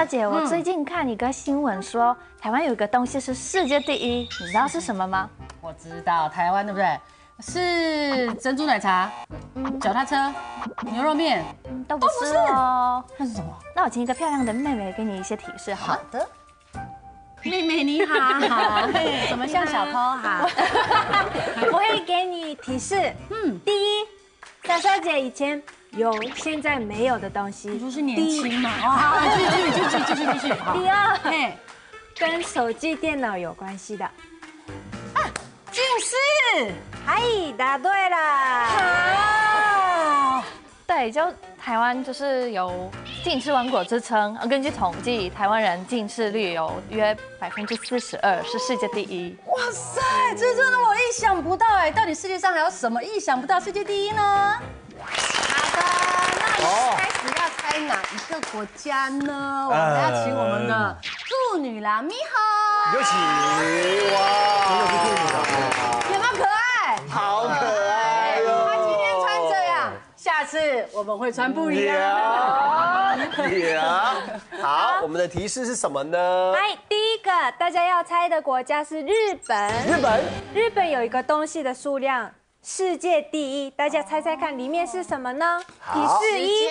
小姐，我最近看一个新闻说，台湾有一个东西是世界第一，你知道是什么吗？我知道台湾对不对？是珍珠奶茶、脚踏车、牛肉面，都不是哦。那是什么？那我请一个漂亮的妹妹给你一些提示，好？的。妹妹你好，好，怎么像小偷哈？我会给你提示，嗯，第一，小小姐以前有现在没有的东西，你说是年轻嘛？哦，好，继续继续继续继续。第二，嘿，跟手机电脑有关系的。啊，近视。嗨，答对了。好，对，就台湾就是有近视王国之称。根据统计，台湾人近视率有约百分之四十二，是世界第一。哇塞，这真的我意想不到哎！到底世界上还有什么意想不到世界第一呢？开始要猜哪一个国家呢？我们要请我们的兔女郎咪好，有请哇，真的是兔女啦，有没有可爱？好可爱哟！他今天穿这样，下次我们会穿不一样。呀，好，我们的提示是什么呢？来，第一个大家要猜的国家是日本。日本，日本有一个东西的数量世界第一，大家猜猜看里面是什么呢？提示一，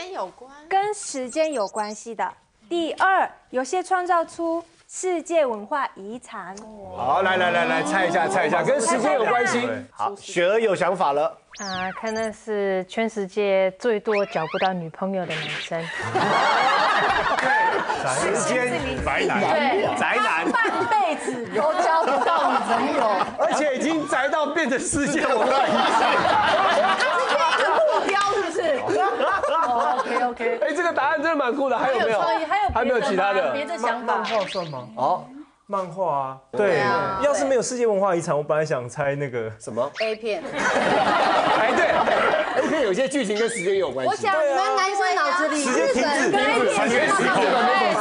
跟时间有关系的。第二，有些创造出。世界文化遗产。好，来来来来，猜一下，猜一下，跟时间有关系。好，雪儿有想法了。啊，可能是全世界最多找不到女朋友的男生。时间宅男，宅男，半辈子且已经宅到变成世界文化遗产。OK OK，哎，这个答案真的蛮酷的，还有没有？还有还没有其他的？别的想法？漫画算吗？哦，漫画啊，对，要是没有世界文化遗产，我本来想猜那个什么 A 片。哎，对，A 片有些剧情跟时间有关系。我想你们男生脑子里时间停止，时空的那种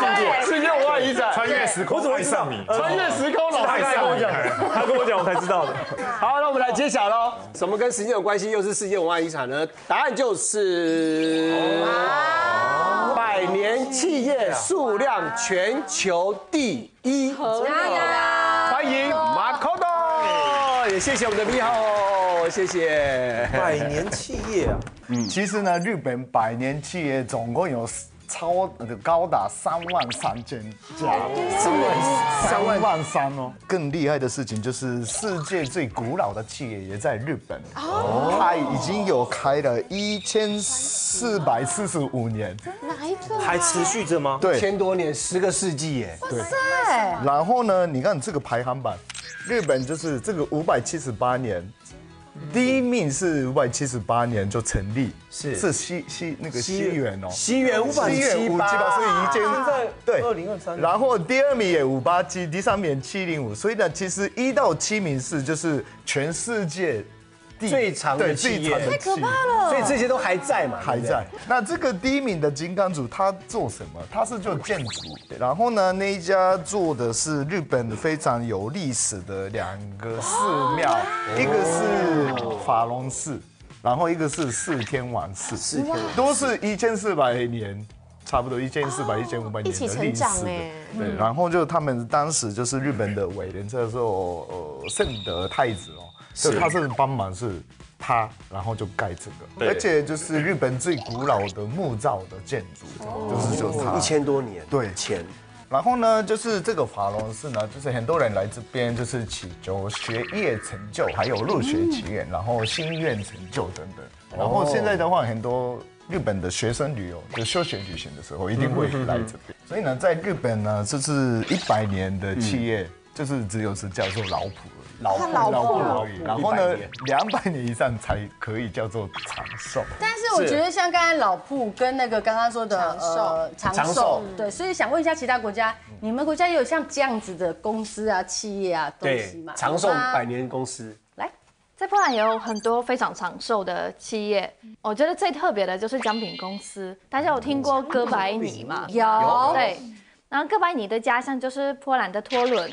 世界，世界文化遗产，穿越时空，我怎么会上你？穿越时空，老太跟我讲，他跟我讲，我才知道的。好，那我们来揭晓喽，什么跟时间有关系，又是世界文化遗产呢？答案就是百年企业数量全球第一。欢迎马可多，也谢谢我们的咪号，谢谢。百年企业啊，嗯，其实呢，日本百年企业总共有。超高达三万三千家，三万三万三哦！更厉害的事情就是，世界最古老的企业也在日本哦，它已经有开了一千四百四十五年，哪一个还持续着吗？对，千多年，十个世纪耶！对，然后呢，你看这个排行榜，日本就是这个五百七十八年。第一名是五百七十八年就成立，是是西西那个西元哦，西元五百七八，所以已经在对二零二三。然后第二名也五八七，第三名七零五，所以呢，其实一到七名是就是全世界。最长的企业，太可怕了。所以这些都还在嘛？还在。那这个第一名的金刚组，他做什么？他是做建筑。然后呢，那一家做的是日本非常有历史的两个寺庙，一个是法隆寺，然后一个是四天王寺，四天都是一千四百年，差不多一千四百、一千五百年的历史的。对，然后就他们当时就是日本的伟人叫做呃圣德太子哦。就他是帮忙是他，然后就盖这个，而且就是日本最古老的木造的建筑，就是就他。一千多年对。前，然后呢，就是这个法隆寺呢，就是很多人来这边就是祈求学业成就，还有入学祈愿，然后心愿成就等等。然后现在的话，很多日本的学生旅游就休学旅行的时候，一定会来这边。所以呢，在日本呢，这是一百年的企业，就是只有是叫做老普。老老老而已，然后呢，两百年以上才可以叫做长寿。但是我觉得像刚才老铺跟那个刚刚说的呃长寿，对，所以想问一下其他国家，你们国家也有像这样子的公司啊、企业啊东西吗？长寿百年公司。来，在波兰也有很多非常长寿的企业，我觉得最特别的就是姜饼公司。大家有听过哥白尼吗？有。对，然后哥白尼的家乡就是波兰的托伦。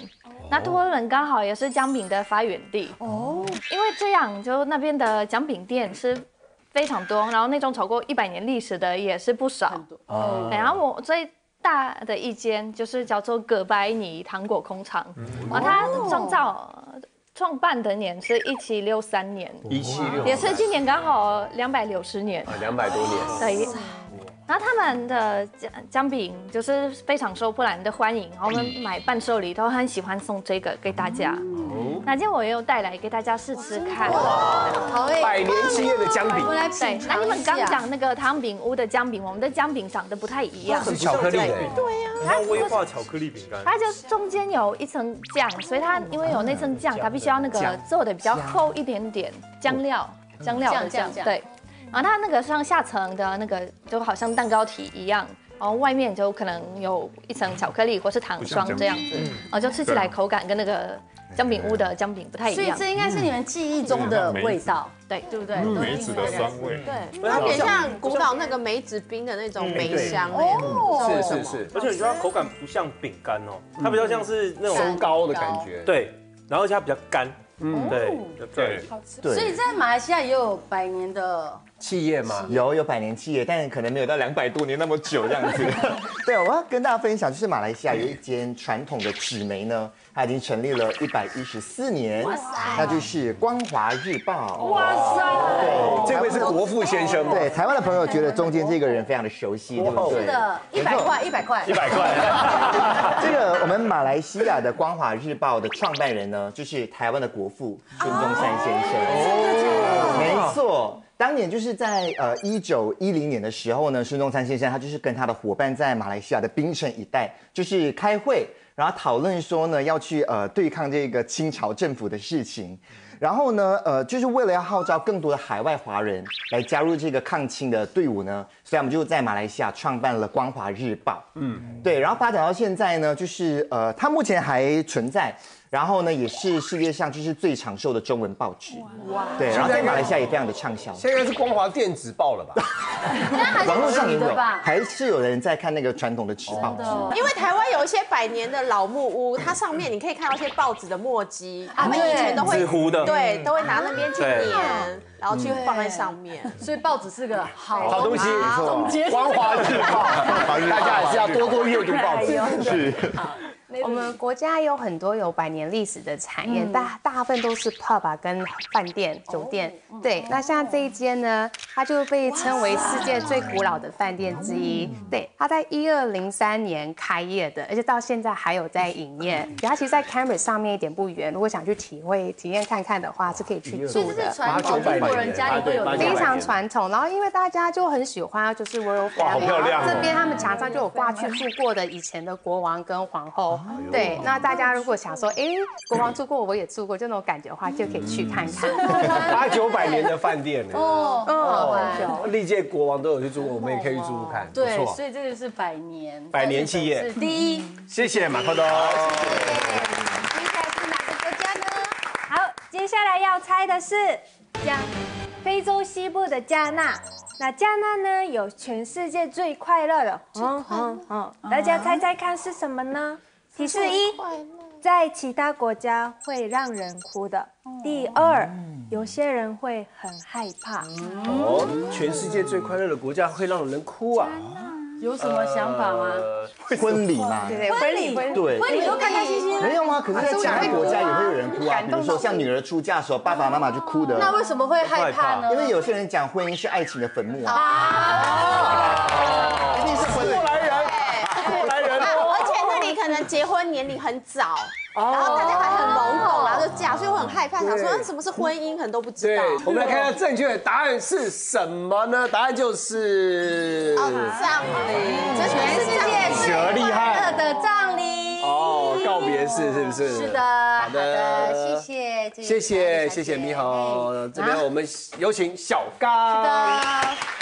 那托伦刚好也是姜饼的发源地。哦，因为这样就那边的姜饼店是非常多，然后那种超过一百年历史的也是不少。哦。然后我最大的一间，就是叫做葛白尼糖果工厂，啊，它创造创办的年是一七六三年，一七六也是今年刚好两百六十年，两百多年。对。然后他们的姜姜饼就是非常受波兰的欢迎，我们买伴手礼都很喜欢送这个给大家。那今天我也有带来给大家试吃看。好诶，百年企业的姜饼我。来对品，那你们。刚讲那个汤饼屋的姜饼，我们的姜饼长得不太一样，是巧克力的，很像威化巧克力饼干。它就中间有一层酱，所以它因为有那层酱，它必须要那个做的比较厚一点点，酱料酱料的酱对。然后它那个上下层的那个就好像蛋糕体一样，然后外面就可能有一层巧克力或是糖霜这样子，然后就吃起来口感跟那个姜饼屋的姜饼不太一样。所以这应该是你们记忆中的味道，对，对不对？梅子的酸味，对。有点像古老那个梅子冰的那种梅香哎。哦是是是，而且你觉得它口感不像饼干哦，它比较像是那种松糕的感觉。对，然后而且它比较干，嗯，对对。所以在马来西亚也有百年的企业嘛，有有百年企业，但可能没有到两百多年那么久这样子。对，我要跟大家分享，就是马来西亚有一间传统的纸媒呢，它已经成立了一百一十四年，哇塞那就是光华日报。哇塞！对，这位是国父先生吗？对，台湾的朋友觉得中间这个人非常的熟悉，对不对？是的，一百块，一百块，一百块，这个我们马来西亚的光华日报的创办人呢，就是台湾的国父孙中山先生。哦没错。当年就是在呃一九一零年的时候呢，孙中山先生他就是跟他的伙伴在马来西亚的槟城一带就是开会，然后讨论说呢要去呃对抗这个清朝政府的事情。然后呢，呃，就是为了要号召更多的海外华人来加入这个抗清的队伍呢，所以我们就在马来西亚创办了《光华日报》。嗯，对，然后发展到现在呢，就是呃，它目前还存在，然后呢，也是世界上就是最长寿的中文报纸。哇，对，然后在马来西亚也非常的畅销。现在是光华电子报了吧？网络上也有吧，还是有人在看那个传统的纸报。纸。因为台湾有一些百年的老木屋，它上面你可以看到一些报纸的墨迹，他们以前都会纸糊的。对，都会拿那边去对。粘，然后去放在上面。所以报纸是个好好东西，总结。光华日报，大家还是要多多阅读报纸。是，我们国家有很多有百年历史的产业，大大部分都是 pub 啊跟饭店、酒店。对，那像这一间呢，它就被称为世界最古老的饭店之一。对，它在一二零三年开业的，而且到现在还有在营业。它其实，在 Cambridge 上面一点不远，如果想去体会、体验看看的话，是可以去住的所以这是。传统中国人家里会有非常传统，然后因为大家就很喜欢，就是 Royal Family，这边他们墙上就有挂去住过的以前的国王跟皇后。对，那大家如果想说，哎，国王住过，我也住过，就那种感觉的话，就可以去看看。八九百年的饭店呢，哦，哦，历届国王都有去住过，我们也可以去住住看，不对，所以这个是百年百年企业是第一。谢谢马克东。接下来是哪个国家呢？好，接下来要猜的是加非洲西部的加纳。那加纳呢，有全世界最快乐的，嗯嗯嗯，大家猜猜看是什么呢？提示一，在其他国家会让人哭的。第二，有些人会很害怕。哦，全世界最快乐的国家会让人哭啊！有什么想法吗？婚礼嘛，对对，婚礼婚对。婚礼都开开心心，没有吗，可是在其他国家也会有人哭啊，比如说像女儿出嫁的时候，爸爸妈妈就哭的。那为什么会害怕呢？因为有些人讲婚姻是爱情的坟墓啊。一定是婚礼。过来人，过来人。而且那里可能结婚年龄很早，然后大家还很懵懂，然后就嫁，所以我很害怕，想说嗯什么是婚姻，可能都不知对道。，我们来看一下正确的答案是什么呢？答案就是葬礼，这全世界蛇厉害的葬礼。哦，告别式是不是？是的，好的，谢谢，谢谢谢谢米好，这边我们有请小刚。的。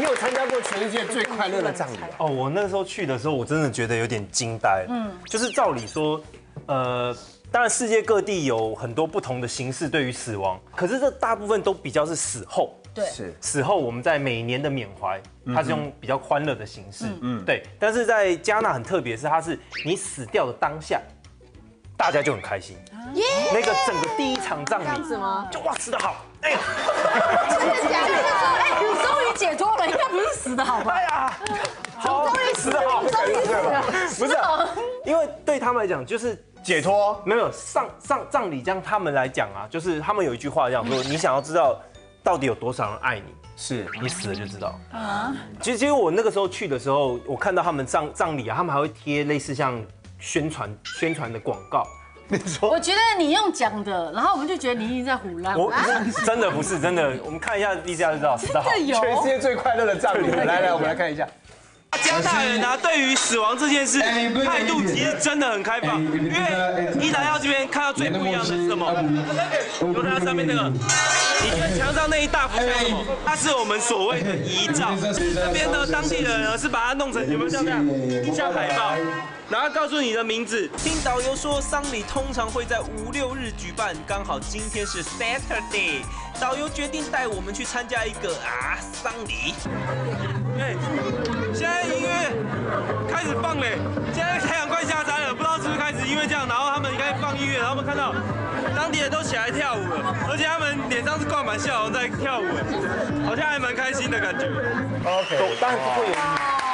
你有参加过全世界最快乐的葬礼？哦，我那时候去的时候，我真的觉得有点惊呆。嗯，就是照理说，呃，当然世界各地有很多不同的形式对于死亡，可是这大部分都比较是死后。对是死后我们在每年的缅怀，它是用比较欢乐的形式。嗯，对。但是在加纳很特别，是它是你死掉的当下，大家就很开心。耶！那个整个第一场葬礼，这样子吗？就哇死得好，哎呀，真的假的？哎，你终于解脱了，应该不是死的好吧？哎呀，好，死的好，终于死了不是，因为对他们来讲就是解脱，没有上上葬礼，将他们来讲啊，就是他们有一句话这样说：你想要知道到底有多少人爱你，是你死了就知道。啊，其实其实我那个时候去的时候，我看到他们葬葬礼啊，他们还会贴类似像宣传宣传的广告。你说，我觉得你用讲的，然后我们就觉得你一直在胡乱。我 真的不是真的，我们看一下 D C 就知道，真的有全世界最快乐的丈夫。来来，我们来看一下。加大人呢，对于死亡这件事态度其实真的很开放，因为一来到这边看到最不一样的是什么？就看上面那个，你看墙上那一大幅像什么？它是我们所谓的遗照。这边的当地人呢是把它弄成有没有像这样，像海报，然后告诉你的名字。听导游说，丧礼通常会在五六日举办，刚好今天是 Saturday，导游决定带我们去参加一个啊丧礼。对，现在音乐开始放嘞，现在太阳快下山了，不知道是不是开始因为这样，然后他们开始放音乐，然后我们看到当地人都起来跳舞了，而且他们脸上是挂满笑容在跳舞，好像还蛮开心的感觉。OK，当然会有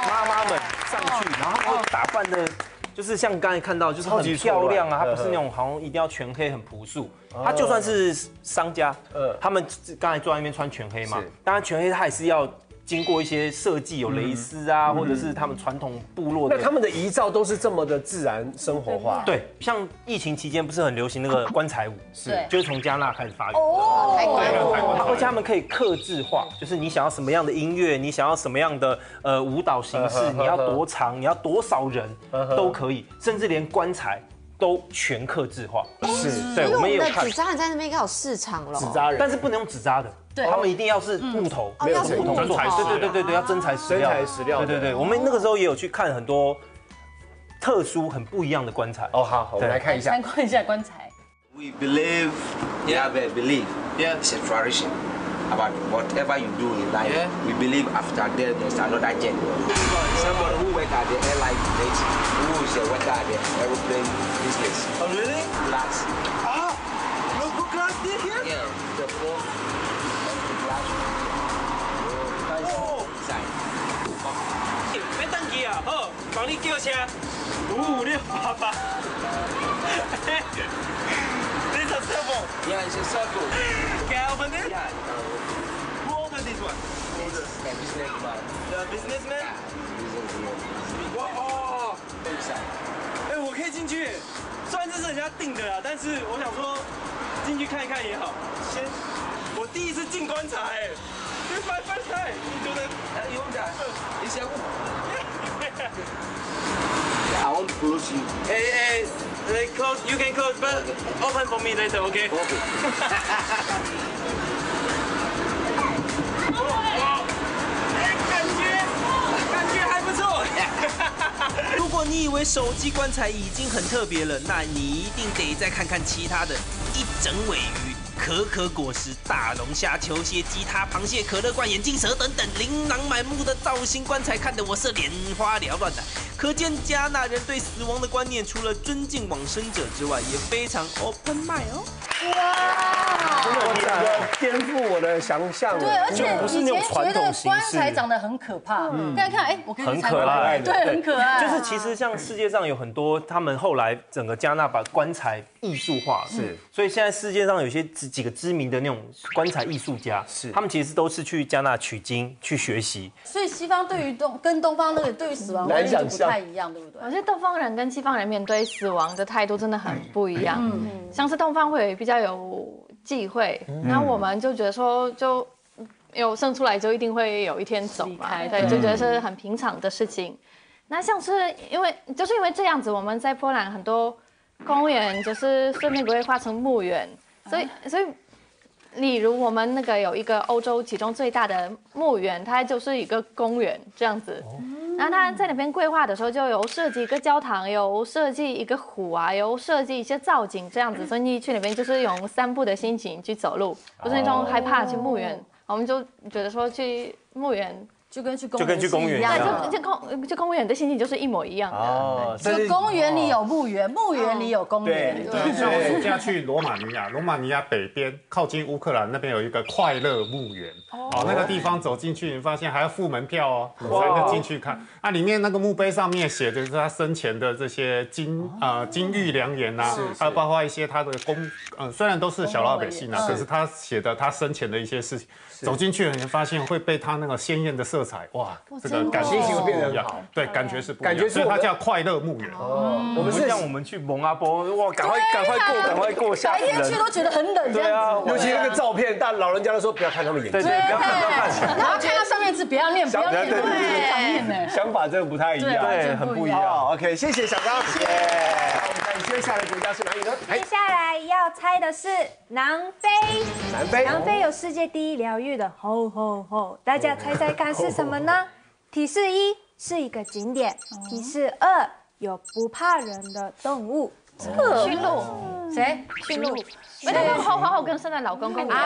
妈妈们上去，然后他们打扮的。就是像刚才看到，就是很漂亮啊，它不是那种好像一定要全黑很朴素，它就算是商家，呃，他们刚才坐在那边穿全黑嘛，当然全黑它也是要。经过一些设计，有蕾丝啊，或者是他们传统部落的。那他们的遗照都是这么的自然生活化。对，像疫情期间不是很流行那个棺材舞，是，就是从加纳开始发源。哦，太乖了。而且他们可以克制化，就是你想要什么样的音乐，你想要什么样的呃舞蹈形式，你要多长，你要多少人都可以，甚至连棺材都全克制化。是，对，我们也有看。纸扎人在那边应该有市场了。纸扎人，但是不能用纸扎的。他们一定要是木头，没有木头，真材实料。对对对对要真材实料。真材实料。对对对，我们那个时候也有去看很多特殊、很不一样的棺材。哦，好，好我们来看一下。参观一下棺材。We believe, we have a belief, yeah, it's a tradition about whatever you do in life. We believe after death there's another journey. Somebody who work at the airline place, who is a worker at the aeroplane business. Oh really? Glass. Ah, look, glass here? Yeah, the four. 帮你叫一下，五五六八八。你上三楼。呀，你上三楼。开门没？呀，开门。Who ordered this one? Businessman. The businessman. 哇哦，哎，我可以进去。虽然这是人家定的啦，但是我想说进去看一看也好。先，我第一次进棺材。这是 my。哎，勇敢。你辛。I won't close you. Hey, hey, they close. You can close, but open for me later, okay? Okay. 如果你以为手机棺材已经很特别了，那你一定得再看看其他的，一整尾鱼。可可果实、大龙虾、球鞋、吉他、螃蟹、可乐罐、眼镜蛇等等，琳琅满目的造型棺材，看得我是眼花缭乱的。可见加纳人对死亡的观念，除了尊敬往生者之外，也非常 open mind 哦。真的颠覆我的想象。对，而且不是那种传统棺材长得很可怕。嗯，大家看，哎，我很可爱，对，很可爱。就是其实像世界上有很多，他们后来整个加纳把棺材艺术化，是。所以现在世界上有些几几个知名的那种棺材艺术家，是他们其实都是去加纳取经去学习。所以西方对于东跟东方那个对于死亡观念不太一样，对不对？而且东方人跟西方人面对死亡的态度真的很不一样。嗯，像是东方会比较有忌讳，那我们就觉得说，就有生出来就一定会有一天走嘛，对，就觉得是很平常的事情。那像是因为就是因为这样子，我们在波兰很多公园就是顺便规划成墓园，所以所以。例如我们那个有一个欧洲其中最大的墓园，它就是一个公园这样子。然后他在那边规划的时候，就有设计一个教堂，有设计一个湖啊，有设计一些造景这样子。所以你去那边就是用散步的心情去走路，不是那种害怕去墓园。我们就觉得说去墓园就跟去公就跟去公园一样。就就公就公园的心情就是一模一样的。哦，就公园里有墓园，墓园里有公园。对，像我暑假去罗马尼亚，罗马尼亚北边靠近乌克兰那边有一个快乐墓园。哦，那个地方走进去，你发现还要付门票哦，才能进去看。那里面那个墓碑上面写的是他生前的这些金啊金玉良言呐，还有包括一些他的功，嗯，虽然都是小老百姓啊，可是。他写的他生前的一些事情。走进去，你发现会被它那个鲜艳的色彩，哇，这个感心情会变得很好。对，感觉是不感觉，所以它叫快乐墓园。哦，我们是像我们去蒙阿波，哇，赶快赶快过，赶快过，白天去都觉得很冷。对啊，尤其那个照片，但老人家都说不要看他们眼睛，对，不要看他们看。然后看到上面字，不要念，不要念，上面呢，想法真的不太一样，对，很不一样。OK，谢谢小刚，谢谢。接下来国家是哪里呢？接下来要猜的是南非。南非，南非有世界第一疗愈的吼吼吼，大家猜猜看是什么呢？提示一是一个景点，提示二有不怕人的动物。驯鹿？谁？驯鹿？那个吼吼吼跟圣诞老公公一样。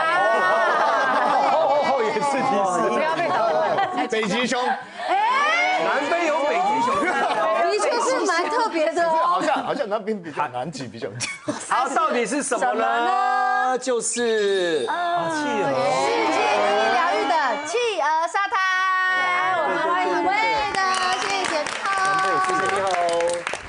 吼吼吼也是提示。不要被打。北极熊。哎，南非有北极熊。的确是蛮特别的。好像好像那边比较难挤，比较。好，到底是什么呢？就是啊，企鹅。世界第一疗愈的企鹅沙滩。我们欢迎南非的，谢谢好。谢谢你好。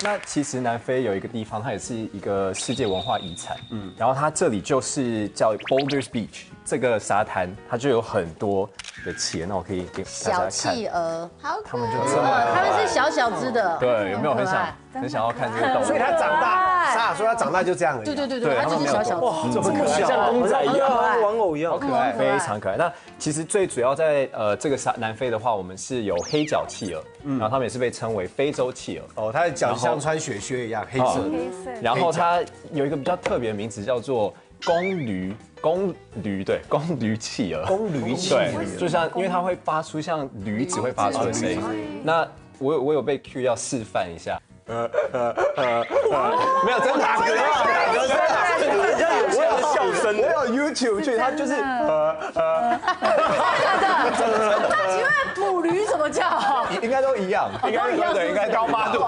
那其实南非有一个地方，它也是一个世界文化遗产。嗯，然后它这里就是叫 Boulders Beach。这个沙滩它就有很多的企鹅，那我可以给大家看。小企鹅，好他们就这么，他们是小小只的。对，有没有很想很想要看这个动物？所以它长大，沙说它长大就这样了。对对对对，它就是小小的，这么可爱，像公仔一样，玩偶一样，好可爱，非常可爱。那其实最主要在呃这个沙南非的话，我们是有黑脚企鹅，然后他们也是被称为非洲企鹅。哦，它的脚像穿雪靴一样，黑色。然后它有一个比较特别的名字，叫做公驴。公驴对，公驴企鹅，公驴企鹅，对，就像因为它会发出像驴子会发出的声音。那我有我有被 Q 要示范一下，没有真打嗝，打嗝真的，像有我有笑声，我有 YouTube 去，他就是呃呃，真的。真的，那请问母驴怎么叫？应该都一样，应该对对，应该高八度。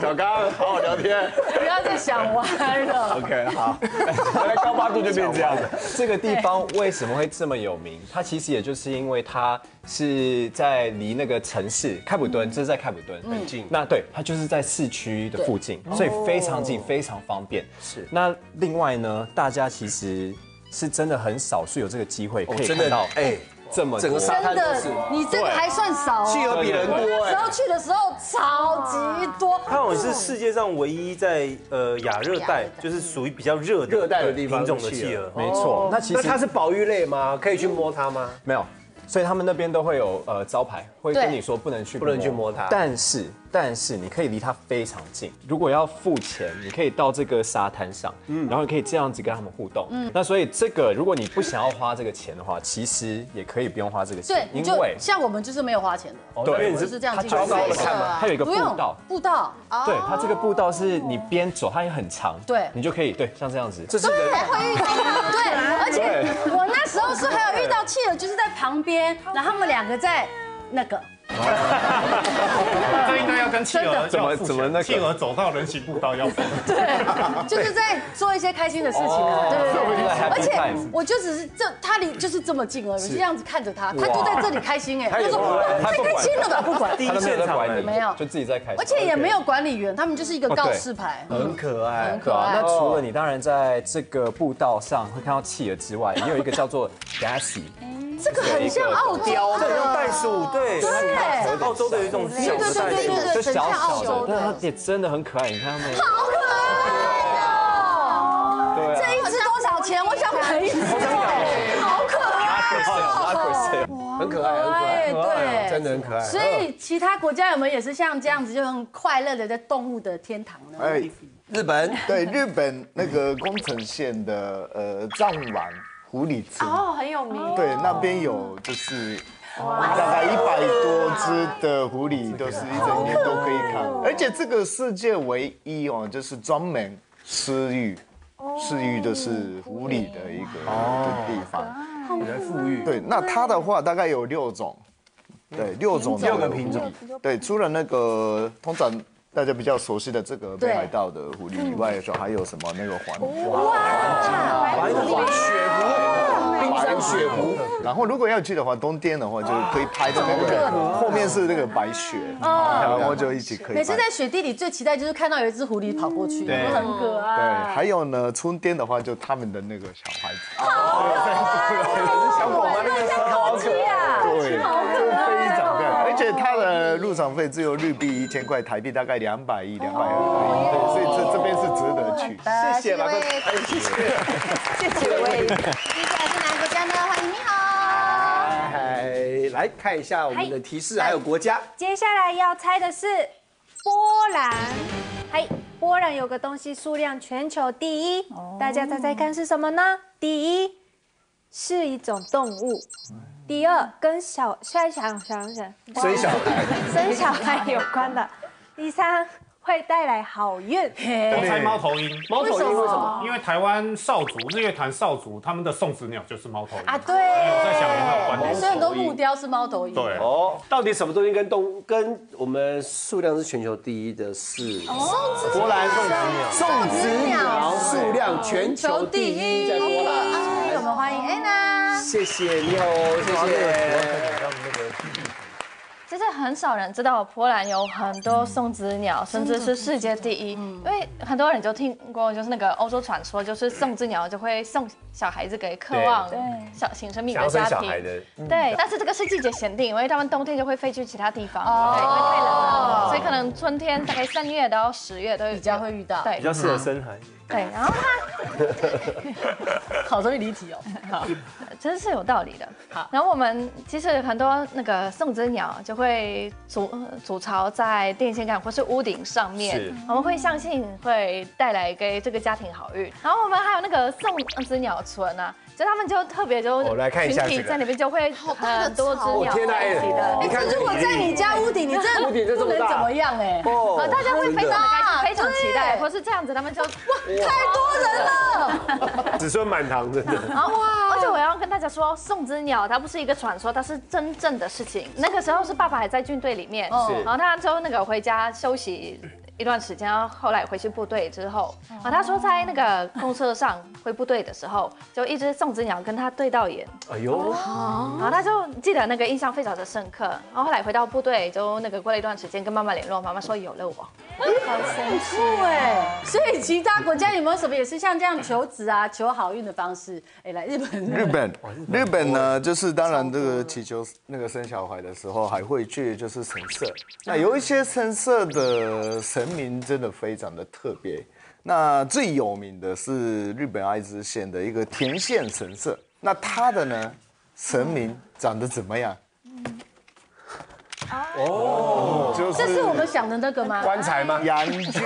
小刚，好好聊天，不要再想歪了。OK，好，原来高八度就变这样了。这个地方为什么会这么有名？它其实也就是因为它是在离那个城市开普敦，这是在开普敦很近。那对，它就是在市区的附近，所以非常近，非常方便。是。那另外呢，大家其实是真的很少是有这个机会可以看到，哎。这么整个沙滩都是，你这个还算少，企鹅比人多。那时候去的时候超级多。它好像是世界上唯一在呃亚热带，就是属于比较热热带的地方品种的企鹅。没错，那其实它是保育类吗？可以去摸它吗？没有，所以他们那边都会有呃招牌，会跟你说不能去，不能去摸它。但是。但是你可以离它非常近。如果要付钱，你可以到这个沙滩上，嗯，然后你可以这样子跟他们互动，嗯。那所以这个，如果你不想要花这个钱的话，其实也可以不用花这个钱，对，因为像我们就是没有花钱的，对，就是这样进去。它有一个步道，步道，对，它这个步道是你边走，它也很长，对，你就可以对，像这样子，这是对，会遇到，对，而且我那时候是还有遇到企鹅，就是在旁边，然后他们两个在那个。这应该要跟企鹅怎么怎么那企鹅走到人行步道要分。对，就是在做一些开心的事情啊。对对对。而且我就只是这，他离就是这么近而已，这样子看着他，他就在这里开心哎。他说太开心了吧，不管。第一现场没有，就自己在开心。而且也没有管理员，他们就是一个告示牌，很可爱，很可爱。那除了你当然在这个步道上会看到企鹅之外，也有一个叫做 Daisy。这个很像澳洲的袋鼠，对对，澳洲的有一种小的袋鼠，就小小的，但它也真的很可爱，你看它们，好可爱哦！对，这一只多少钱？我想买一只，好可爱，很可爱，很可爱，对，真的很可爱。所以其他国家有没有也是像这样子，就很快乐的在动物的天堂呢？哎，日本对日本那个宫城县的呃藏王。狐狸村哦，很有名。对，那边有就是大概一百多只的狐狸，都是一整年都可以看。而且这个世界唯一哦，就是专门吃鱼饲育的是狐狸的一个的地方。来富裕。对，那它的话大概有六种，对，六种六个品种。对，除了那个通常大家比较熟悉的这个北海道的狐狸以外的时候，还有什么那个黄哇，白黄雪狐，冰山雪狐。然后如果要去的话，冬天的话就可以拍的那个后面是那个白雪，然后就一起可以。每次在雪地里最期待就是看到有一只狐狸跑过去，都很可爱。对，还有呢，春天的话就他们的那个小孩子，小狗吗？那个好可爱，对，好可爱，非常漂亮，而且它的入场费只有日币一千块，台币大概两百亿、两百二，对，所以这这边是值得去。谢谢马哥，谢谢，谢谢来看一下我们的提示，还有国家。接下来要猜的是波兰。嗨，波兰有个东西数量全球第一，大家猜猜看是什么呢？第一是一种动物，第二跟小小小小小生小孩生小孩有关的，第三会带来好运。我猜猫头鹰，猫头鹰为什么？因为台湾少族日月潭少族他们的送子鸟就是猫头鹰啊，对。我在想有没有关联？所以很多木雕是猫头鹰。对哦，到底什么东西跟动跟我们数量是全球第一的是波兰送子鸟，送子鸟数量全球第一，在波兰。我们欢迎 Anna，谢谢，你好，谢谢。其实很少人知道波兰有很多送子鸟，甚至是世界第一。因为很多人就听过，就是那个欧洲传说，就是送子鸟就会送小孩子给渴望小新生命的家庭。对，但是这个是季节限定，因为他们冬天就会飞去其他地方，对，因为太冷了，所以可能春天大概三月到十月都比较会遇到，对，比较适合生孩子。对，然后他 好容易离题哦，好，真是有道理的。好，然后我们其实很多那个送子鸟就会筑筑巢在电线杆或是屋顶上面，我们会相信会带来给这个家庭好运。然后我们还有那个送子鸟村啊。所以他们就特别就群体在里面就会很多只鸟天在一起的。你看，如果在你家屋顶，你这屋顶就这么大，怎么样哎？哦，大家会非常心，非常期待，或是这样子，他们就哇，太多人了，子孙满堂，真的。哇！而且我要跟大家说，送只鸟它不是一个传说，它是真正的事情。那个时候是爸爸还在军队里面，然后他就那个回家休息。一段时间，后来回去部队之后，啊，他说在那个公车上回部队的时候，就一只送子鸟跟他对到眼，哎呦，然后他就记得那个印象非常的深刻。然后后来回到部队，就那个过了一段时间跟妈妈联络，妈妈说有了我，好神奇哎！所以其他国家有没有什么也是像这样求子啊、求好运的方式？哎，来日本，日本，日本呢，就是当然这个祈求那个生小孩的时候，还会去就是神社。那有一些神社的神。名真的非常的特别，那最有名的是日本爱知县的一个田县神社，那它的呢神明长得怎么样？哦，就是这是我们想的那个吗？棺材吗？阳具神。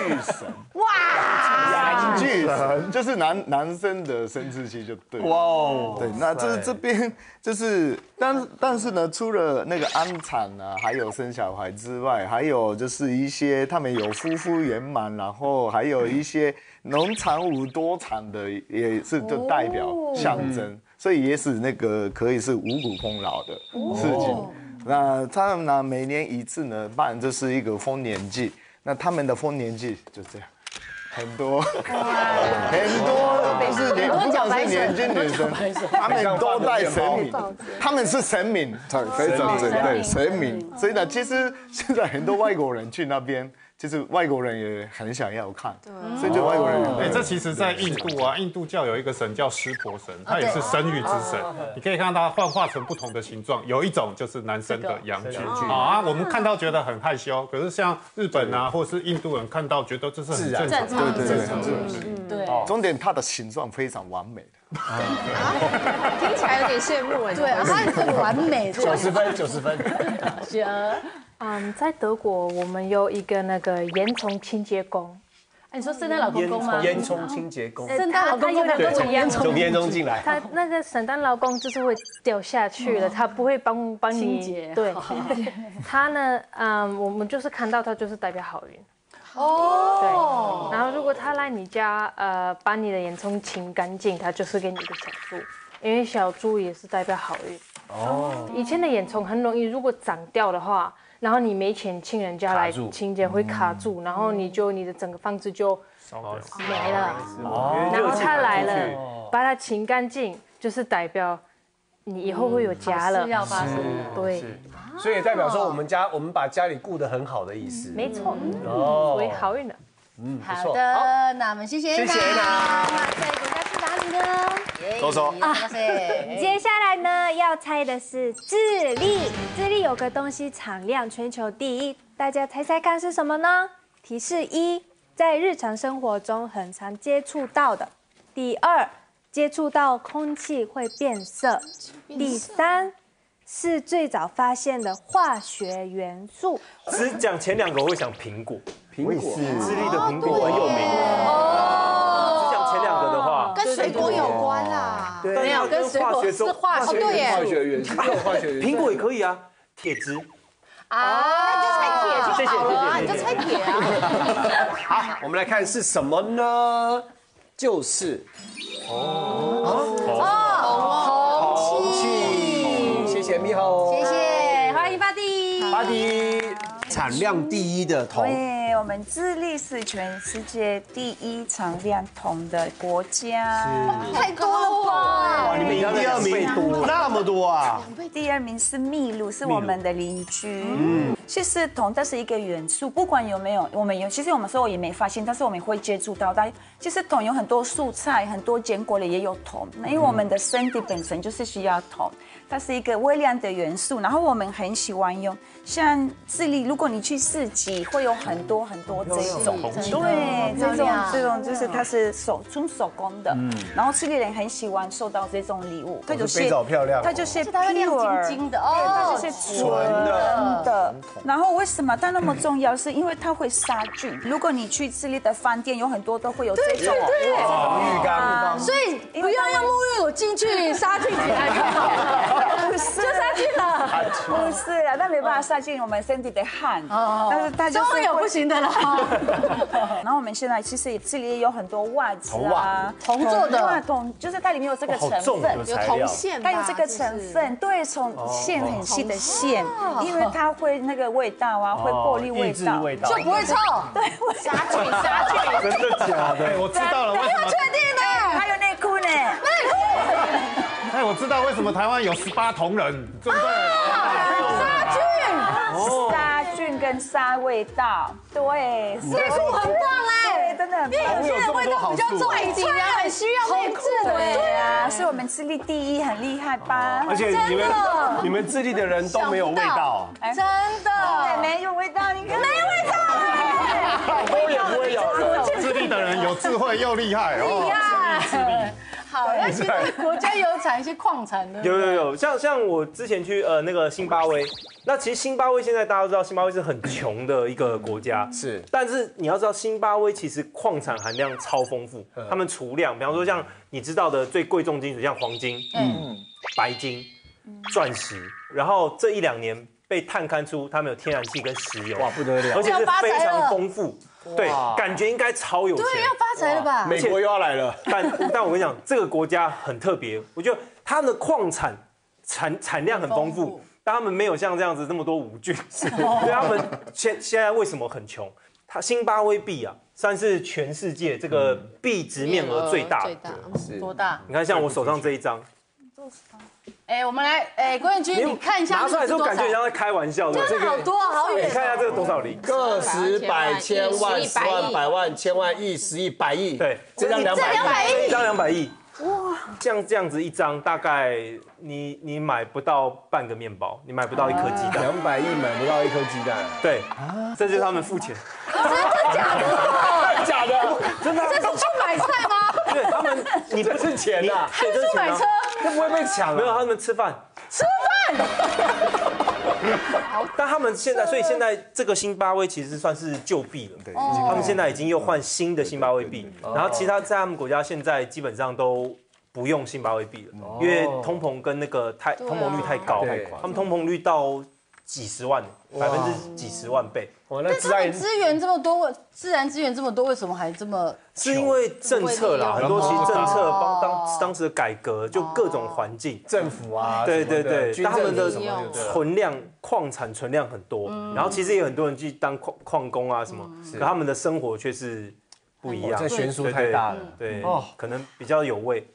哇，阳具神就是男男生的生殖器就对。哇哦，对，那这这边就是，但但是呢，除了那个安产啊，还有生小孩之外，还有就是一些他们有夫妇圆满，然后还有一些农产物多产的，也是就代表象征，所以也是那个可以是五谷丰饶的事情。那他们呢？每年一次呢，办这是一个丰年祭。那他们的丰年祭就这样，很多，很多都是年，不管是年轻女生，他们都带神明，他们是神明，非常对神明。所以呢，其实现在很多外国人去那边。其实外国人也很想要看，所以就外国人。哎，这其实，在印度啊，印度教有一个神叫湿婆神，他也是生育之神。你可以看到它幻化成不同的形状，有一种就是男生的阳具啊。我们看到觉得很害羞，可是像日本啊，或者是印度人看到觉得这是很正常，对对对，很正常。对，重点它的形状非常完美的。听起来有点羡慕哎。对，它很完美，九十分，九十分。行。嗯，在德国我们有一个那个烟囱清洁工。哎，你说圣诞老公公吗？烟囱清洁工。圣诞老公公对，从烟囱从烟囱进来。他那个圣诞老公就是会掉下去的，他不会帮帮你清洁。对，他呢，嗯，我们就是看到他就是代表好运。哦，对。然后如果他来你家，呃，把你的烟囱清干净，他就是给你一个小猪，因为小猪也是代表好运。哦。以前的烟囱很容易，如果长掉的话，然后你没钱请人家来清洁，会卡住，然后你就你的整个房子就没了。哦。然后他来了，把它清干净，就是代表你以后会有家了。要发生。对。所以代表说，我们家我们把家里顾得很好的意思。没错，哦，所以好运的。嗯，好的，那我们谢谢谢谢多说啊，接下来呢，要猜的是智利。智利有个东西产量全球第一，大家猜猜看是什么呢？提示一，在日常生活中很常接触到的。第二，接触到空气会变色。第三。是最早发现的化学元素。只讲前两个，我会想苹果。苹果，智利的苹果很有名。哦。只讲前两个的话，跟水果有关啦。没有，跟化学是化学化学元素。化学苹果也可以啊，铁质。啊，那就猜铁就好了，你就猜铁啊。好，我们来看是什么呢？就是哦哦，产量第一的铜。对，我们智利是全世界第一产量铜的国家，太多了吧？哇，你们第二名那么多啊？第二名是秘鲁，是我们的邻居。嗯，其实铜它是一个元素，不管有没有，我们有，其实我们说我也没发现，但是我们会接触到。但其实铜有很多蔬菜、很多坚果里也有铜，因为我们的身体本身就是需要铜。它是一个微量的元素，然后我们很喜欢用。像智利，如果你去市集，会有很多很多这种，对，这种这种就是它是手纯手工的。嗯。然后智利人很喜欢收到这种礼物，它就是漂亮，它就是 pure，晶晶的哦，它就是纯的。然后为什么它那么重要？是因为它会杀菌。如果你去智利的饭店，有很多都会有这种浴缸，所以不要用沐浴乳进去杀菌起来就好。不是，就杀进了。不是啊，那没办法杀进我们身体的汗。哦。但是它就是有不行的了。然后我们现在其实这里有很多袜子啊，铜做的，铜就是它里面有这个成分，有铜线，它有这个成分，对，从线很细的线，因为它会那个味道啊，会过滤味道，就不会臭。对，杀菌杀菌。真的假的？我知道了，为什么？确定的。还有内裤呢。内裤。哎，我知道为什么台湾有十八铜人，对不对？杀菌，杀菌跟杀味道，对，技术很棒哎，真的。因为有些味道比较重，一点，很需要内裤，对啊，是我们智力第一，很厉害吧？而且你们你们智力的人都没有味道，真的。没有味道，你看。没有味道，都也不会有。智力的人有智慧又厉害，厉害。好，那其实国家有产一些矿产的。有有有，像像我之前去呃那个辛巴威，那其实辛巴威现在大家都知道，辛巴威是很穷的一个国家，是。但是你要知道，辛巴威其实矿产含量超丰富，他们储量，比方说像你知道的最贵重金属，像黄金、嗯、白金、钻石，然后这一两年被探勘出他们有天然气跟石油，哇不得了，而且是非常丰富。对，感觉应该超有钱，对，要发财了吧？美国又要来了，但但我跟你讲，这个国家很特别，我觉得他们的矿产产产量很丰富，但他们没有像这样子这么多无菌，所以他们现现在为什么很穷？他新巴威币啊，算是全世界这个币值面额最大，最大是。多大？你看像我手上这一张。哎，我们来，哎，郭彦军，你看一下，拿出来之后感觉像在开玩笑的，这个好多，好远。你看一下这个多少厘？个十百千万十万百万千万亿十亿百亿，对，这张两百亿，一张两百亿，哇，这样这样子一张，大概你你买不到半个面包，你买不到一颗鸡蛋，两百亿买不到一颗鸡蛋，对，这就是他们付钱，真的假的？假的，真的，这是去买菜吗？对他们，你不是钱呐，还是买车？这不会被抢？没有，他们吃饭。吃饭。但他们现在，所以现在这个新巴威其实算是旧币了。对，他们现在已经又换新的新巴威币。然后其他在他们国家现在基本上都不用新巴威币了，因为通膨跟那个太通膨率太高，他们通膨率到几十万，百分之几十万倍。哇，但是他们资源这么多，为自然资源这么多，为什么还这么？是因为政策啦，很多其实政策帮当当时的改革，就各种环境，政府啊，对对对，他们的存存量矿产存量很多，然后其实也有很多人去当矿矿工啊什么，可他们的生活却是不一样，这悬殊太大了，对，可能比较有味。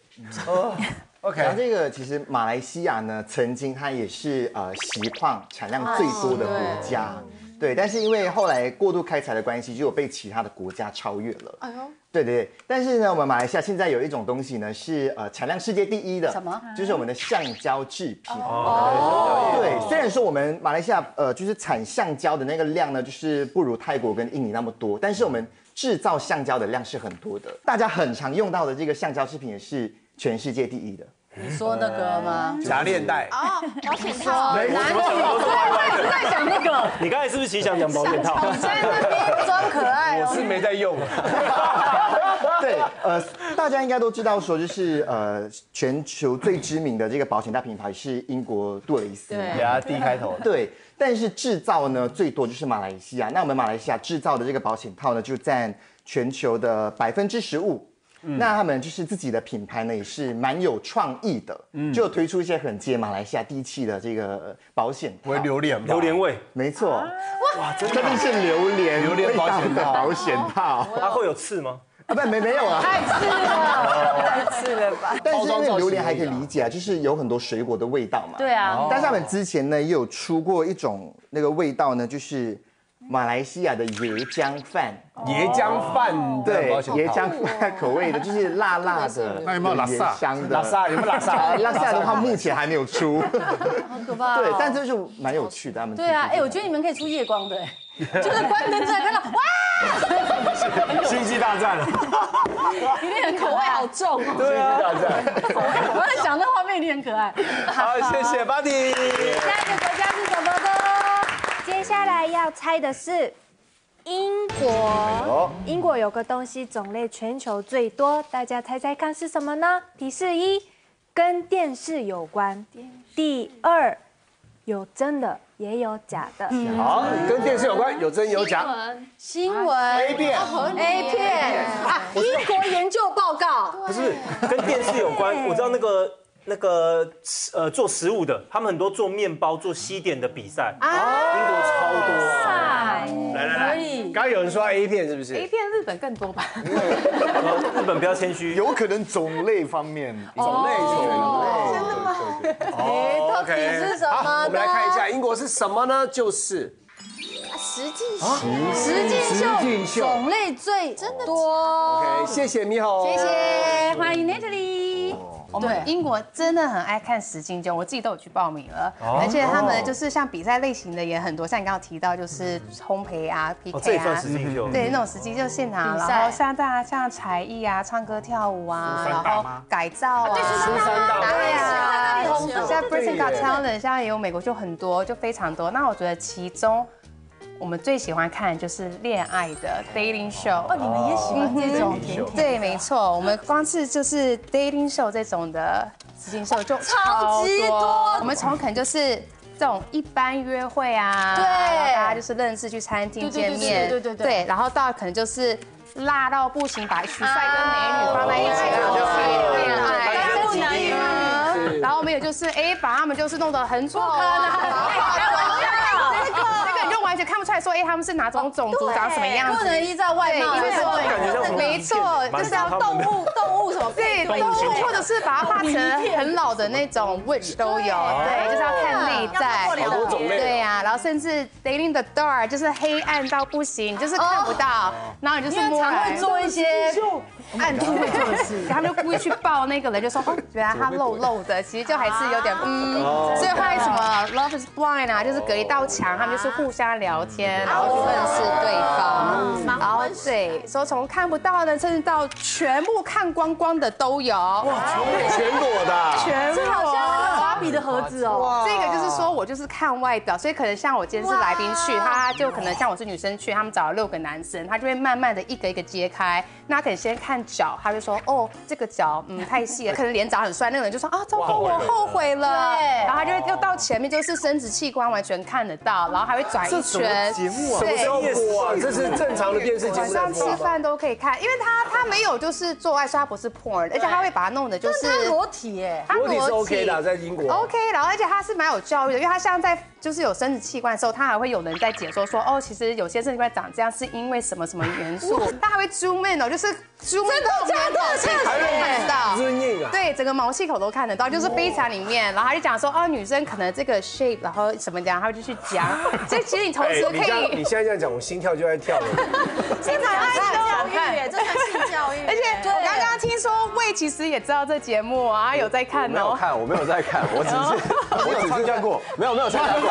OK，然后这个其实马来西亚呢，曾经它也是呃锡矿产量最多的国家，对，但是因为后来过度开采的关系，就有被其他的国家超越了。哎呦，对对对，但是呢，我们马来西亚现在有一种东西呢，是呃产量世界第一的，什么？就是我们的橡胶制品。哦，对，虽然说我们马来西亚呃就是产橡胶的那个量呢，就是不如泰国跟印尼那么多，但是我们制造橡胶的量是很多的，大家很常用到的这个橡胶制品也是全世界第一的。你说那个吗？夹链带哦，保险套。我想都是歪歪的。在讲那个。你刚才是不是其实想讲保险套？在那边装可爱。我是没在用。对，呃，大家应该都知道说，就是呃，全球最知名的这个保险大品牌是英国杜蕾斯，对啊，D 开头。对，但是制造呢最多就是马来西亚。那我们马来西亚制造的这个保险套呢，就占全球的百分之十五。那他们就是自己的品牌呢，也是蛮有创意的，就推出一些很接马来西亚地气的这个保险套，不会榴莲？榴莲味，没错，哇，真真的是榴莲榴莲保险的保险套，它 会有刺吗？啊，不，没没有啊，太刺了，太刺了吧？但是因为榴莲还可以理解啊，就是有很多水果的味道嘛。对啊，但是他们之前呢也有出过一种那个味道呢，就是马来西亚的椰浆饭。椰浆饭对，椰浆饭口味的，就是辣辣的，那有没有拉萨香的？拉萨有没有拉萨？拉萨的话目前还没有出，好可怕。对，但这就蛮有趣的。他们对啊，哎，我觉得你们可以出夜光的，就是关灯之后看到哇，星际大战了，里面的口味好重哦。对啊，大战。我在想那画面一定很可爱。好，谢谢 Buddy。下一个国家下来要猜的是。英国，英国有个东西种类全球最多，大家猜猜看是什么呢？提示一，跟电视有关；第二，有真的也有假的。好，跟电视有关，有真有假。新闻。A 片，A 片。啊，英国研究报告。不是跟电视有关，我知道那个那个呃做食物的，他们很多做面包、做西点的比赛，英国超多。来来来，刚刚有人说 A 片是不是？A 片日本更多吧？日本不要谦虚，有可能种类方面，种类种类，真的吗？哎，到底是什么？好，我们来看一下英国是什么呢？就是实境实境秀，种类最多。OK，谢谢猕猴，谢谢，欢迎 Natalie。我们英国真的很爱看实境秀，我自己都有去报名了，而且他们就是像比赛类型的也很多，像你刚刚提到就是烘焙啊、PK 啊，对那种实境秀现场，然后像大家像才艺啊、唱歌跳舞啊，然后改造啊，十三道，对啊，像 Britain Got Talent，像也有美国就很多，就非常多。那我觉得其中。我们最喜欢看的就是恋爱的 dating show 哦，你们也喜欢这种？对，没错，我们光是就是 dating show 这种的实境秀就超级多。我们从可能就是这种一般约会啊，对，大家就是认识去餐厅见面，对对对，对，然后到可能就是辣到不行，把帅哥美女放在一起，然后就是恋爱，三不男女，然后我们也就是哎，把他们就是弄得很丑。完全看不出来，说哎，他们是哪种种族，长什么样子？不能依照外貌，因为没错，就是要动物，动物什么？对，动物，或者是把它画成很老的那种 witch 都有，对，就是要看内在，对呀，然后甚至 dating the dark，就是黑暗到不行，就是看不到，然后你就是常会做一些暗处会做的事，他们就故意去抱那个人，就说哦，原来他露露的，其实就还是有点嗯，所以后来什么 love is blind 啊，就是隔一道墙，他们就是互相。聊天，然后去认识对方，然后对，说从看不到的，甚至到全部看光光的都有。哇，全全裸的，全裸。比的盒子哦。这个就是说我就是看外表，所以可能像我今天是来宾去，他就可能像我是女生去，他们找了六个男生，他就会慢慢的一个一个揭开。那可能先看脚，他就说哦这个脚嗯太细了，可能脸长很帅，那个人就说啊糟糕我后悔了。对然后他就又到前面就是生殖器官完全看得到，然后还会转一圈。节目啊？什么时候播啊？这是正常的电视节目晚上吃。饭都可以看，因为他他没有就是做爱，所以他不是 porn，而且他会把它弄的就是裸体耶，他裸体是 OK 的，在英国。OK，然后而且他是蛮有教育的，因为他像在就是有生殖器官的时候，他还会有人在解说说，哦，其实有些生殖器官长这样是因为什么什么元素，他还会 zoom in 哦，就是 zoom in 到真的假的？毛细口都看得到 zoom in 啊对，整个毛细口都看得到，就是非常里面，然后他就讲说，哦，女生可能这个 shape，然后什么这样，他会就去讲，所以其实你同时可以你现在这样讲，我心跳就在跳了。现场爱教育耶，这算性教育耶。而且我刚刚听说魏其实也知道这节目啊，有在看哦。没有看，我没有在看，我只是 我只是参加过，没有没有参加过。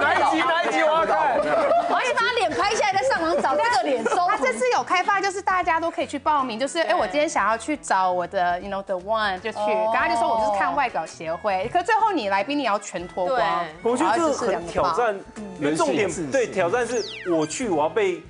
哪一集哪一集我要看？我要把脸拍下来，再上网找这个脸搜他这。次有开发，就是大家都可以去报名，就是哎，我今天想要去找我的，you know the one 就去。刚刚就说我就是看外表协会，可最后你来宾你要全脱光，我觉得这很挑战，因为重点对挑战是我去我要被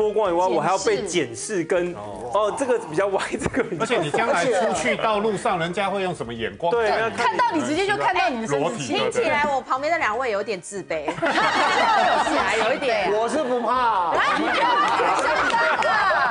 脱光以外，我还要被检视跟哦这个比较歪，这个比较而且你将来出去到路上，人家会用什么眼光？对看到你直接就看到你的身体，听起来我旁边的两位有点自卑，有一点。我是不怕。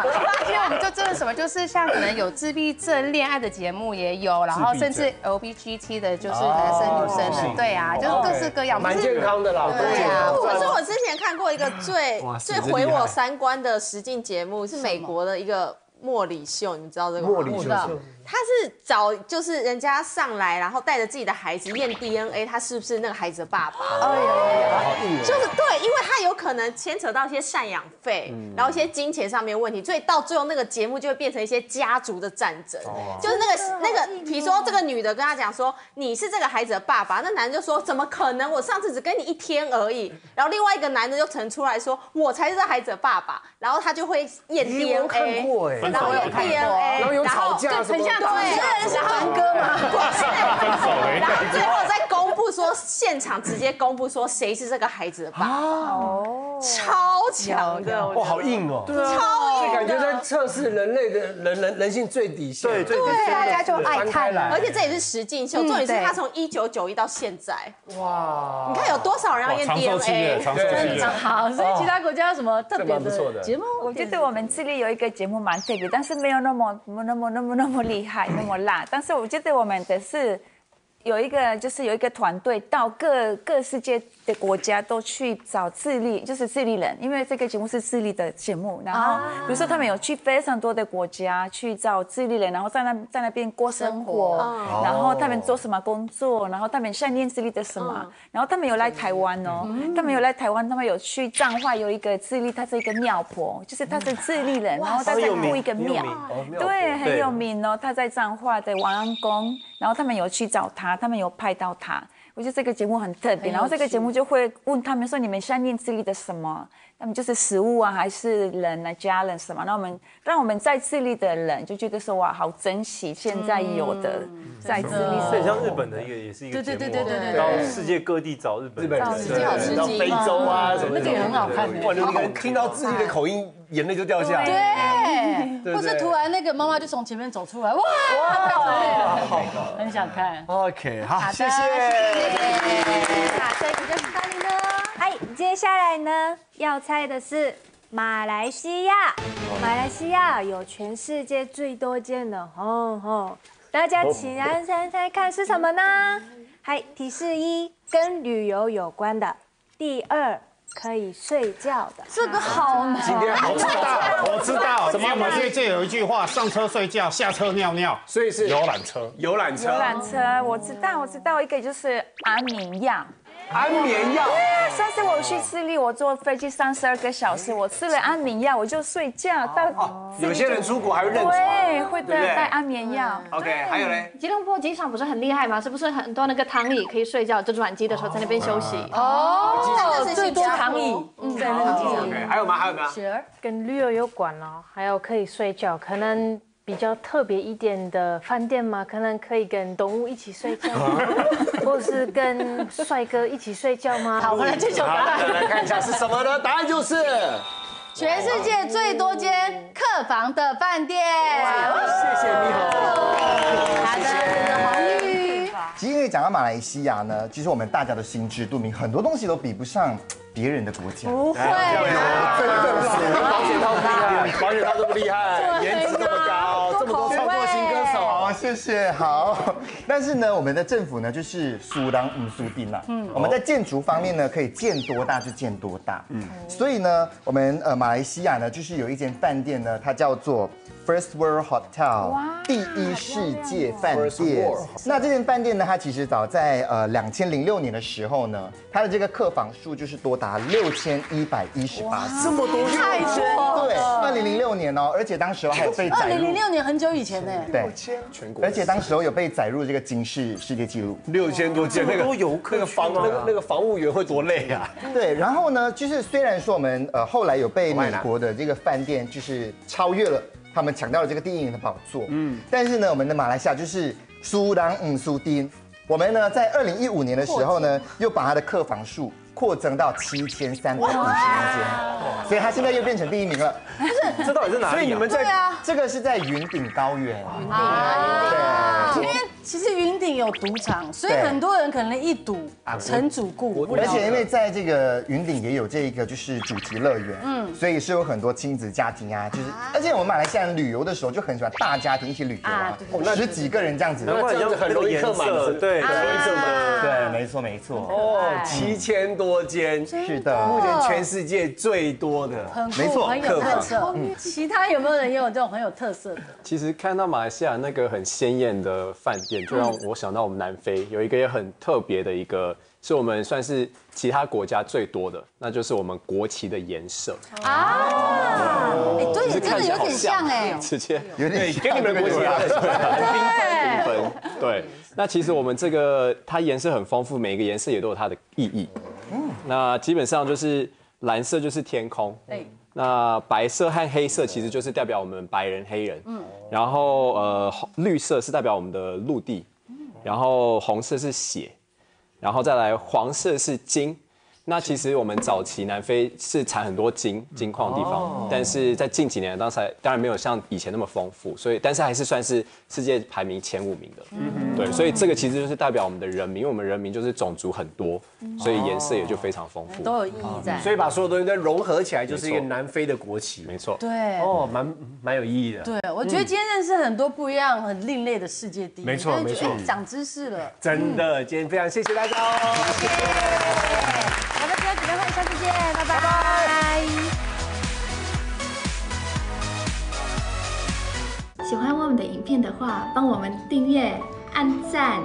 其 实就真的什么，就是像可能有自闭症恋爱的节目也有，然后甚至 LBGT 的，就是男生女生的，对啊，就是各式各样，蛮健康的啦，对啊。可是我之前看过一个最最毁我三观的实境节目，是美国的一个莫里秀，你们知道这个吗？莫里秀秀他是找就是人家上来，然后带着自己的孩子验 DNA，他是不是那个孩子的爸爸？好硬哦就是对，因为他有可能牵扯到一些赡养费，然后一些金钱上面问题，所以到最后那个节目就会变成一些家族的战争。就是那个那个，比如说这个女的跟他讲说你是这个孩子的爸爸，那男的就说怎么可能？我上次只跟你一天而已。然后另外一个男的就曾出来说我才是这孩子的爸爸，然后他就会验 DNA，然后验 DNA，然后有吵架什么对，对，然后凡哥吗？然后最后再公布说，现场直接公布说谁是这个孩子的爸爸，哦，超强的，哇，好硬哦。对超硬感觉在测试人类的人人人性最底线。对对，大家就爱看了而且这也是实境秀，重点是他从一九九一到现在，哇，你看有多少人要验，DNA？真的。好，所以其他国家有什么特别的节目？我觉得我们智利有一个节目蛮特别，但是没有那么那么那么那么那么厉害，那么辣。但是我觉得我们的是有一个，就是有一个团队到各各世界的国家都去找智利，就是智利人，因为这个节目是智利的节目。然后比如说他们有去非常多的国家去找智利人，然后在那在那边过生活，然后他们做什么工作，然后他们想念智利的什么，然后他们有来台湾哦，他们有来台湾，他们有去彰化有一个智利，她是一个庙婆，就是她是智利人，然后她在雇一个庙。哦对，很有名哦。他在彰化的王安宫，然后他们有去找他，他们有拍到他。我觉得这个节目很特别，然后这个节目就会问他们说：“你们现在念这里的什么？”他们就是食物啊，还是人啊、家人什么？那我们让我们在智利的人就觉得说：“哇，好珍惜现在有的在智利这很。像日本的一个也是一个对对对对对对到世界各地找日本日本人到世界好吃鸡到非洲啊什么的，那个也很好看哇，你们听到自己的口音，眼泪就掉下来。对，对或是突然那个妈妈就从前面走出来，哇，好很想看。OK，好，谢谢。那这题就是到你了。哎，接下来呢要猜的是马来西亚。马来西亚有全世界最多间的，吼吼，大家请来猜猜看是什么呢？嗨，提示一，跟旅游有关的；第二，可以睡觉的。这个好难。今天好我知道，我知道，因为我们业界有一句话：上车睡觉，下车尿尿，所以是游览车。游览车游，览车，我知道，我知道一个就是安眠药。安眠药。上次我去智利，我坐飞机三十二个小时，我吃了安眠药，我就睡觉。到有些人出国还会认床。对，会带带安眠药。OK，还有呢，吉隆坡机场不是很厉害吗？是不是很多那个躺椅可以睡觉，就转机的时候在那边休息？哦，最多躺椅，在那个机场。OK，还有吗？还有吗？雪儿，跟旅游有关哦，还有可以睡觉，可能比比较特别一点的饭店吗？可能可以跟动物一起睡觉，或是跟帅哥一起睡觉吗？好，我们来揭晓答案。来看一下是什么呢？答案就是全世界最多间客房的饭店。谢谢你好。因为讲到马来西亚呢，其实我们大家都心知肚明，很多东西都比不上别人的国家。不会这个更是保险套不厉害，保险套这么厉害，颜值这么高，这么多创作新歌手。好，谢谢。好，但是呢，我们的政府呢，就是苏当嗯苏丁啦。嗯，我们在建筑方面呢，可以建多大就建多大。嗯，所以呢，我们呃马来西亚呢，就是有一间饭店呢，它叫做 First World Hotel，第一世界饭店。那这间饭店呢，它其实早在呃两千零六年的时候呢，它的这个客房数就是多达六千一百一十八，这么多太多对，二零零六年哦，而且当时还有被载入二零零。六年很久以前呢。对，全国而且当时候有被载入这个金氏世界纪录。六千多间，那个游客那个房那个那个房务员会多累啊！对，然后呢，就是虽然说我们呃后来有被美国的这个饭店就是超越了，他们抢到了这个第一名的宝座，嗯，但是呢，我们的马来西亚就是苏丹嗯苏丁，我们呢在二零一五年的时候呢，又把它的客房数扩增到七千三百五十间，所以它现在又变成第一名了。这到底是哪里啊？所以你们在对啊。这个是在云顶高原，啊，因为其实云顶有赌场，所以很多人可能一赌成主顾，而且因为在这个云顶也有这一个就是主题乐园，嗯，所以是有很多亲子家庭啊，就是而且我们马来西亚人旅游的时候就很喜欢大家庭一起旅游啊，十几个人这样子，难怪这样子很容易客满的，对很容易客满。对，没错没错，哦，七千多间，是的，目前全世界最多的，没错很有特色。其他有没有人也有这种很有特色的？其实看到马来西亚那个很鲜艳的饭店，就让我想到我们南非有一个也很特别的一个，是我们算是其他国家最多的，那就是我们国旗的颜色。啊，哎，对，真的有点像哎，直接有点跟你们国家对，分。对。那其实我们这个它颜色很丰富，每一个颜色也都有它的意义。那基本上就是蓝色就是天空，哎那白色和黑色其实就是代表我们白人、黑人，嗯，然后呃绿色是代表我们的陆地，然后红色是血，然后再来黄色是金。那其实我们早期南非是产很多金金矿的地方，但是在近几年当时当然没有像以前那么丰富，所以但是还是算是世界排名前五名的，对，所以这个其实就是代表我们的人民，因为我们人民就是种族很多，所以颜色也就非常丰富，都有意义在。所以把所有东西都融合起来，就是一个南非的国旗。没错。对，哦，蛮蛮有意义的。对，我觉得今天认识很多不一样、很另类的世界第一，没错没错哎长知识了。真的，今天非常谢谢大家哦。下次见，拜拜。喜欢我们的影片的话，帮我们订阅、按赞、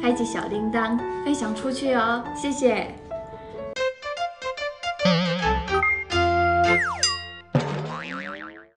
开启小铃铛，分享出去哦，谢谢。